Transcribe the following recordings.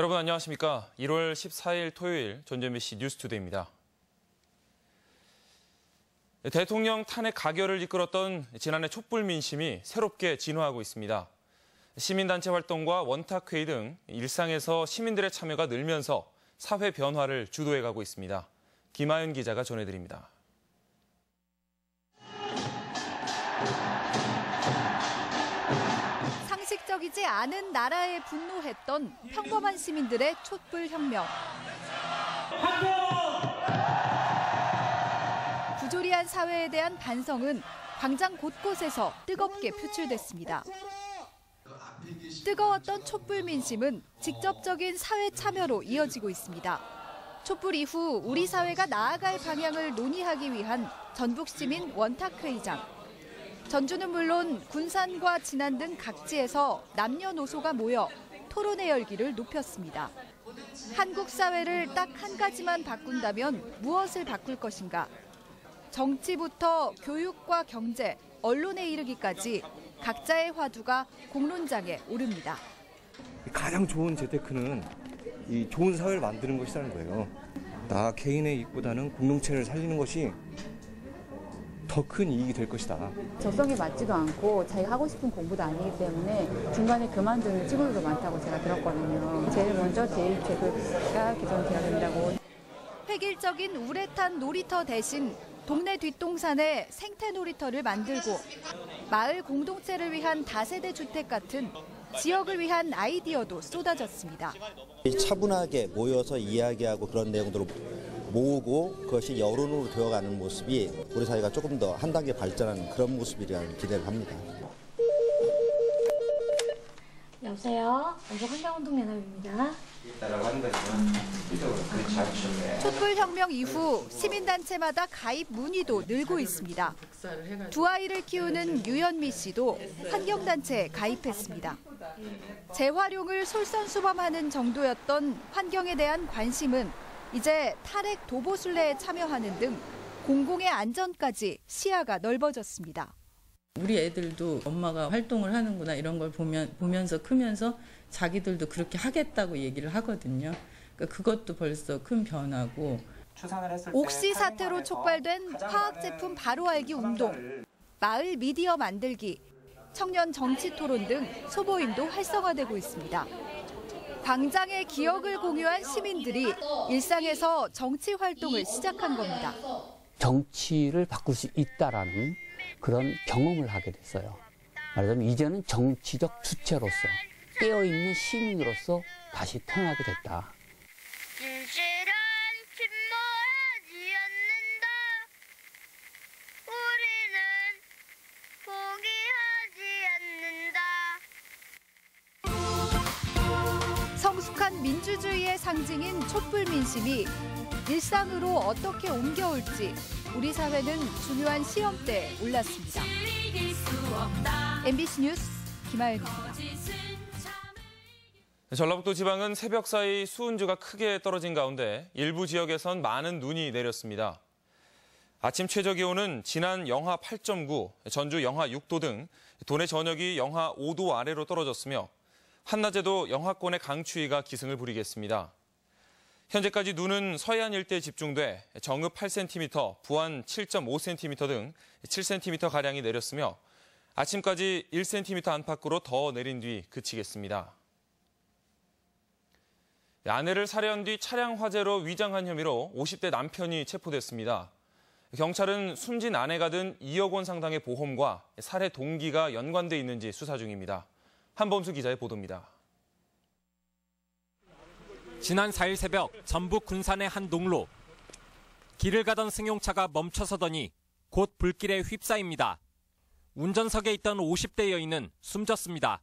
여러분 안녕하십니까? 1월 14일 토요일 전재미 씨 뉴스투데이입니다. 대통령 탄핵 가결을 이끌었던 지난해 촛불 민심이 새롭게 진화하고 있습니다. 시민단체 활동과 원탁회의 등 일상에서 시민들의 참여가 늘면서 사회 변화를 주도해가고 있습니다. 김하윤 기자가 전해드립니다. 상식적이지 않은 나라에 분노했던 평범한 시민들의 촛불 혁명. 부조리한 사회에 대한 반성은 광장 곳곳에서 뜨겁게 표출됐습니다. 뜨거웠던 촛불 민심은 직접적인 사회 참여로 이어지고 있습니다. 촛불 이후 우리 사회가 나아갈 방향을 논의하기 위한 전북 시민 원탁회의장. 전주는 물론 군산과 진안 등 각지에서 남녀노소가 모여 토론회 열기를 높였습니다. 한국 사회를 딱 한 가지만 바꾼다면 무엇을 바꿀 것인가? 정치부터 교육과 경제, 언론에 이르기까지 각자의 화두가 공론장에 오릅니다. 가장 좋은 재테크는 이 좋은 사회를 만드는 것이라는 거예요. 나 개인의 이익보다는 공동체를 살리는 것이 더 큰 이익이 될 것이다. 적성에 맞지도 않고 자기가 하고 싶은 공부도 아니기 때문에 중간에 그만두는 친구들도 많다고 제가 들었거든요. 제일 먼저 재테크가 개선돼야 된다고. 획일적인 우레탄 놀이터 대신 동네 뒷동산에 생태 놀이터를 만들고 마을 공동체를 위한 다세대 주택 같은 지역을 위한 아이디어도 쏟아졌습니다. 차분하게 모여서 이야기하고 그런 내용들을 모으고 그것이 여론으로 되어가는 모습이 우리 사회가 조금 더 한 단계 발전하는 그런 모습이라는 기대를 합니다. 여보세요. 여기 환경운동 연합입니다. 촛불 혁명 이후 시민단체마다 가입 문의도 늘고 있습니다. 두 아이를 키우는 유현미 씨도 환경단체에 가입했습니다. 재활용을 솔선수범하는 정도였던 환경에 대한 관심은 이제 탈핵 도보순례에 참여하는 등 공공의 안전까지 시야가 넓어졌습니다. 우리 애들도 엄마가 활동을 하는구나 이런 걸 보면 보면서 크면서 자기들도 그렇게 하겠다고 얘기를 하거든요. 그러니까 그것도 벌써 큰 변화고. 옥시 사태로 촉발된 화학 제품 바로 알기 운동, 마을 미디어 만들기, 청년 정치 토론 등 소모임도 활성화되고 있습니다. 광장의 기억을 공유한 시민들이 일상에서 정치 활동을 시작한 겁니다. 정치를 바꿀 수 있다라는 그런 경험을 하게 됐어요. 말하자면 이제는 정치적 주체로서 깨어있는 시민으로서 다시 태어나게 됐다. 상징인 촛불 민심이 일상으로 어떻게 옮겨올지 우리 사회는 중요한 시험대에 올랐습니다. MBC 뉴스 김하연입니다. 전라북도 지방은 새벽 사이 수은주가 크게 떨어진 가운데 일부 지역에선 많은 눈이 내렸습니다. 아침 최저 기온은 지난 영하 8.9, 전주 영하 6도 등 도내 전역이 영하 5도 아래로 떨어졌으며 한낮에도 영하권의 강추위가 기승을 부리겠습니다. 현재까지 눈은 서해안 일대에 집중돼 정읍 8cm, 부안 7.5cm 등 7cm가량이 내렸으며 아침까지 1cm 안팎으로 더 내린 뒤 그치겠습니다. 아내를 살해한 뒤 차량 화재로 위장한 혐의로 50대 남편이 체포됐습니다. 경찰은 숨진 아내가 든 2억 원 상당의 보험과 살해 동기가 연관돼 있는지 수사 중입니다. 한범수 기자의 보도입니다. 지난 4일 새벽 전북 군산의 한 농로. 길을 가던 승용차가 멈춰서더니 곧 불길에 휩싸입니다. 운전석에 있던 50대 여인은 숨졌습니다.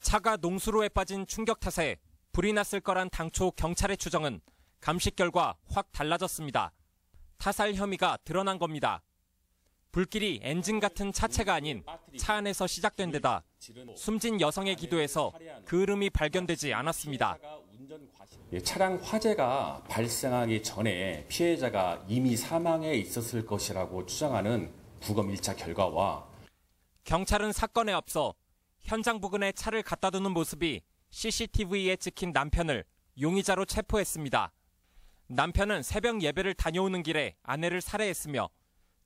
차가 농수로에 빠진 충격 탓에 불이 났을 거란 당초 경찰의 추정은 감식 결과 확 달라졌습니다. 타살 혐의가 드러난 겁니다. 불길이 엔진 같은 차체가 아닌 차 안에서 시작된 데다 숨진 여성의 기도에서 그 흐름이 발견되지 않았습니다. 차량 화재가 발생하기 전에 피해자가 이미 사망해 있었을 것이라고 추정하는 부검 1차 결과와 경찰은 사건에 앞서 현장 부근에 차를 갖다 두는 모습이 CCTV에 찍힌 남편을 용의자로 체포했습니다. 남편은 새벽 예배를 다녀오는 길에 아내를 살해했으며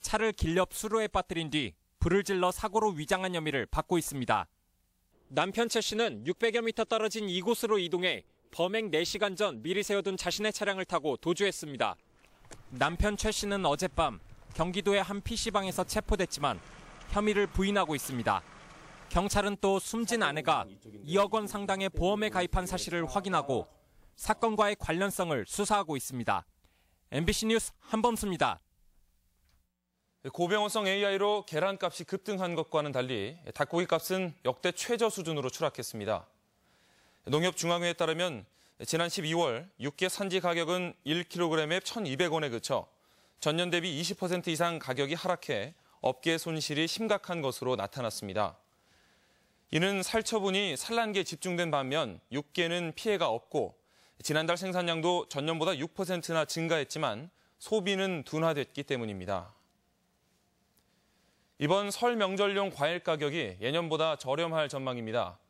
차를 길렵 수로에 빠뜨린 뒤 불을 질러 사고로 위장한 혐의를 받고 있습니다. 남편 최 씨는 600여 미터 떨어진 이곳으로 이동해 범행 4시간 전 미리 세워둔 자신의 차량을 타고 도주했습니다. 남편 최 씨는 어젯밤 경기도의 한 PC방에서 체포됐지만 혐의를 부인하고 있습니다. 경찰은 또 숨진 아내가 2억 원 상당의 보험에 가입한 사실을 확인하고 사건과의 관련성을 수사하고 있습니다. MBC 뉴스 한범수입니다. 고병원성 AI로 계란값이 급등한 것과는 달리 닭고기 값은 역대 최저 수준으로 추락했습니다. 농협중앙회에 따르면 지난 12월 육계 산지 가격은 1kg에 1,200원에 그쳐 전년 대비 20% 이상 가격이 하락해 업계 손실이 심각한 것으로 나타났습니다. 이는 살처분이 산란기에 집중된 반면 육계는 피해가 없고 지난달 생산량도 전년보다 6%나 증가했지만 소비는 둔화됐기 때문입니다. 이번 설 명절용 과일 가격이 예년보다 저렴할 전망입니다.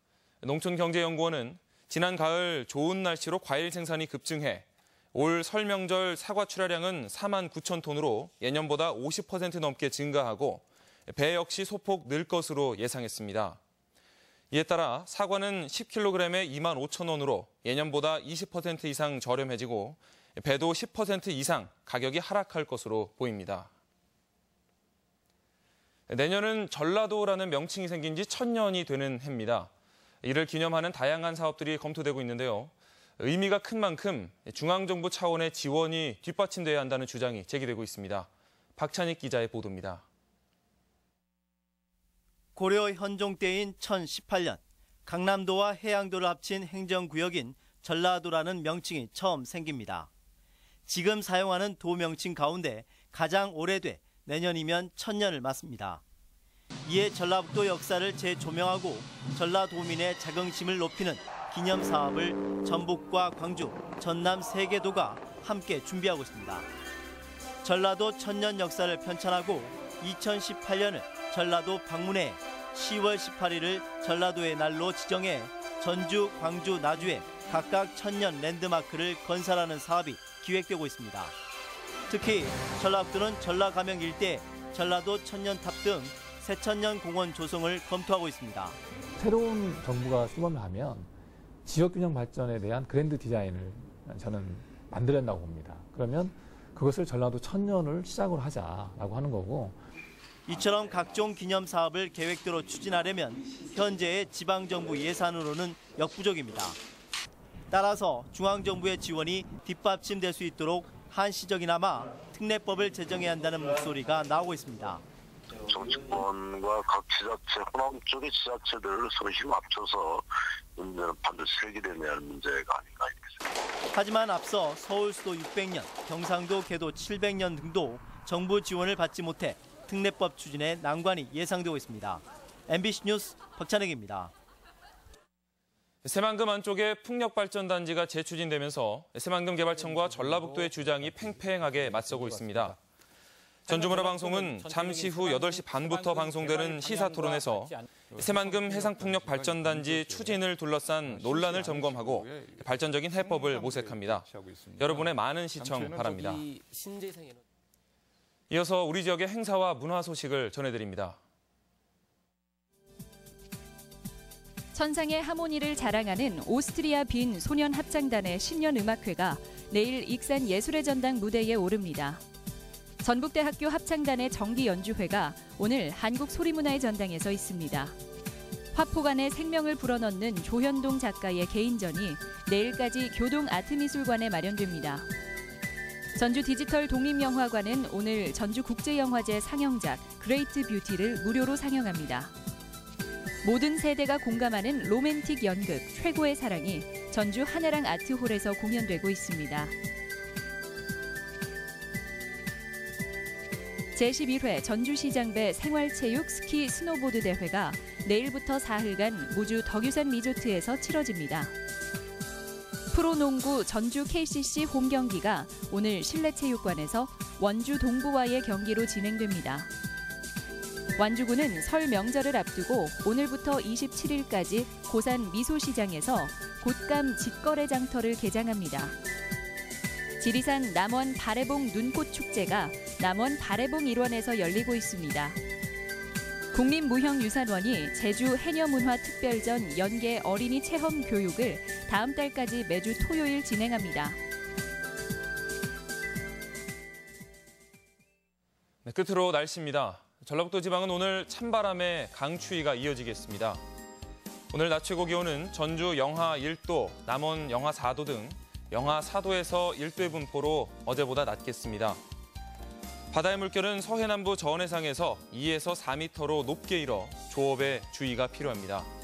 농촌경제연구원은 지난 가을 좋은 날씨로 과일 생산이 급증해 올 설 명절 사과 출하량은 4만 9천 톤으로 예년보다 50% 넘게 증가하고 배 역시 소폭 늘 것으로 예상했습니다. 이에 따라 사과는 10kg에 2만 5천 원으로 예년보다 20% 이상 저렴해지고 배도 10% 이상 가격이 하락할 것으로 보입니다. 내년은 전라도라는 명칭이 생긴 지 천년이 되는 해입니다. 이를 기념하는 다양한 사업들이 검토되고 있는데요. 의미가 큰 만큼 중앙정부 차원의 지원이 뒷받침돼야 한다는 주장이 제기되고 있습니다. 박찬익 기자의 보도입니다. 고려 현종 때인 1018년 강남도와 해양도를 합친 행정구역인 전라도라는 명칭이 처음 생깁니다. 지금 사용하는 도 명칭 가운데 가장 오래돼 내년이면 천년을 맞습니다. 이에 전라북도 역사를 재조명하고 전라도민의 자긍심을 높이는 기념 사업을 전북과 광주, 전남 세 개 도가 함께 준비하고 있습니다. 전라도 천년 역사를 편찬하고 2018년을 전라도 방문해 10월 18일을 전라도의 날로 지정해 전주, 광주, 나주에 각각 천년 랜드마크를 건설하는 사업이 기획되고 있습니다. 특히 전라북도는 전라가명 일대 전라도 천년탑 등 새천년 공원 조성을 검토하고 있습니다. 새로운 정부가 수범을 하면 지역균형 발전에 대한 그랜드 디자인을 저는 만들었다고 봅니다. 그러면 그것을 전라도 천년을 시작으로 하자라고 하는 거고 이처럼 각종 기념 사업을 계획대로 추진하려면 현재의 지방정부 예산으로는 역부족입니다. 따라서 중앙정부의 지원이 뒷받침될 수 있도록 한시적이나마 특례법을 제정해야 한다는 목소리가 나오고 있습니다. 정치권과 각 지자체, 호남 쪽의 지자체들 서로 힘 합쳐서 문제는 반드시 해결해내야 할 문제가 아닌가 이렇게 생각합니다. 하지만 앞서 서울 수도 600년, 경상도 개도 700년 등도 정부 지원을 받지 못해 특례법 추진에 난관이 예상되고 있습니다. MBC 뉴스 박찬혁입니다. 새만금 안쪽에 풍력발전단지가 재추진되면서 새만금 개발청과 전라북도의 주장이 팽팽하게 맞서고 있습니다. 전주문화 방송은 잠시 후 8시 반부터 방송되는 시사토론에서 새만금 해상풍력 발전단지 추진을 둘러싼 논란을 점검하고 발전적인 해법을 모색합니다. 여러분의 많은 시청 바랍니다. 이어서 우리 지역의 행사와 문화 소식을 전해드립니다. 천상의 하모니를 자랑하는 오스트리아 빈 소년 합창단의 신년 음악회가 내일 익산 예술의 전당 무대에 오릅니다. 전북대학교 합창단의 정기 연주회가 오늘 한국 소리문화의 전당에서 있습니다. 화폭 안에 생명을 불어넣는 조현동 작가의 개인전이 내일까지 교동 아트미술관에 마련됩니다. 전주 디지털 독립영화관은 오늘 전주국제영화제 상영작 Great Beauty를 무료로 상영합니다. 모든 세대가 공감하는 로맨틱 연극 최고의 사랑이 전주 한해랑 아트홀에서 공연되고 있습니다. 제11회 전주시장배 생활체육 스키 스노보드 대회가 내일부터 사흘간 무주 덕유산 리조트에서 치러집니다. 프로농구 전주 KCC 홈 경기가 오늘 실내체육관에서 원주 동부와의 경기로 진행됩니다. 완주군은 설 명절을 앞두고 오늘부터 27일까지 고산 미소시장에서 곶감 직거래 장터를 개장합니다. 지리산 남원 바래봉 눈꽃 축제가 남원 바래봉 일원에서 열리고 있습니다. 국립무형유산원이 제주 해녀문화 특별전 연계 어린이 체험 교육을 다음 달까지 매주 토요일 진행합니다. 네, 끝으로 날씨입니다. 전라북도 지방은 오늘 찬바람에 강추위가 이어지겠습니다. 오늘 낮 최고 기온은 전주 영하 1도, 남원 영하 4도 등 영하 4도에서 1도의 분포로 어제보다 낮겠습니다. 바다의 물결은 서해남부 저온해상에서 2에서 4m로 높게 일어 조업에 주의가 필요합니다.